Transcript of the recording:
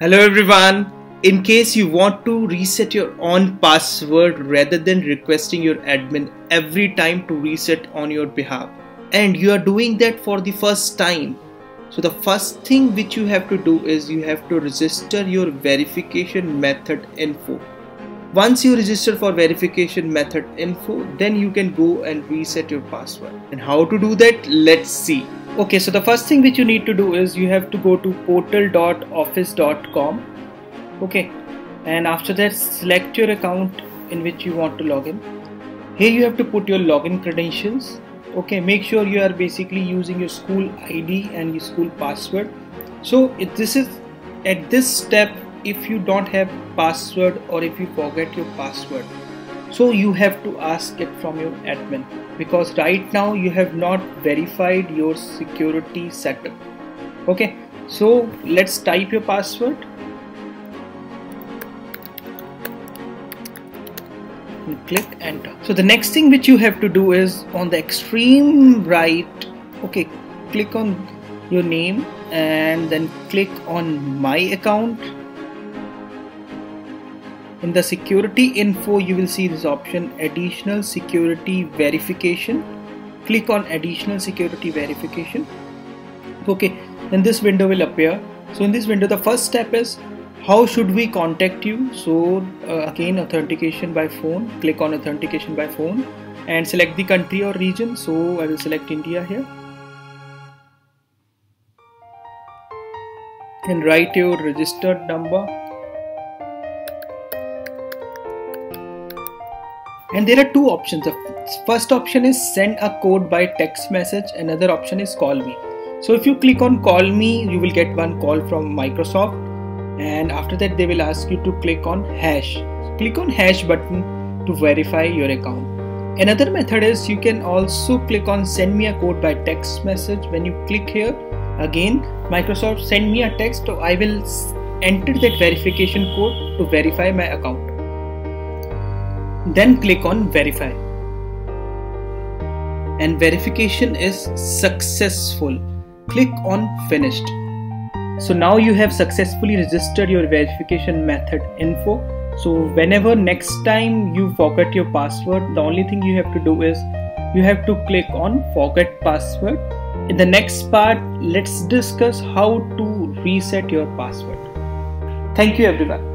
Hello everyone. In case you want to reset your own password rather than requesting your admin every time to reset on your behalf and you are doing that for the first time. So the first thing which you have to do is you have to register your verification method info. Once you register for verification method info then you can go and reset your password. And how to do that? Let's see okay so the first thing which you need to do is you have to go to portal.office.com okay and after that select your account in which you want to log in. Here you have to put your login credentials. Okay make sure you are basically using your school id and your school password. So if this is at this step if you don't have password or if you forget your password so you have to ask it from your admin. Because right now you have not verified your security setup. Okay? So let's type your password. And click enter. So the next thing which you have to do is on the extreme right okay click on your name and then click on my account in the security info you will see this option additional security verification. Click on additional security verification. Okay then this window will appear. So in this window the first step is how should we contact you? So uh, again authentication by phone. Click on authentication by phone and select the country or region. So I will select India here. And write your registered number and there are two options. First option is send a code by text message. Another option is call me. So if you click on call me you will get one call from microsoft. And after that they will ask you to click on hash. Click on hash button to verify your account. Another method is you can also click on send me a code by text message. When you click here again microsoft send me a text. So i will enter that verification code to verify my account then click on verify. And verification is successful. Click on finished. So now you have successfully registered your verification method info. So whenever next time you forget your password, the only thing you have to do is you have to click on forget password. In the next part, let's discuss how to reset your password. Thank you everyone.